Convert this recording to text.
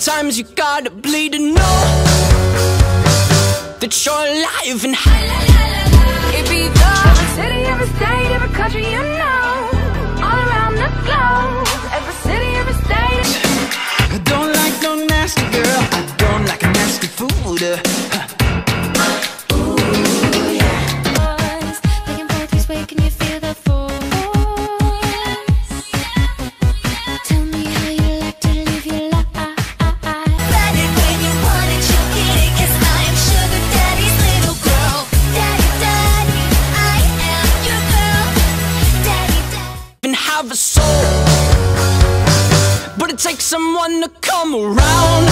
Sometimes you gotta bleed to know that you're alive and high. La, la, la, It be the every city, every state, every country you know. All around the globe, every city, every state. I don't like no nasty girl. I don't like nasty food. Have a soul. But it takes someone to come around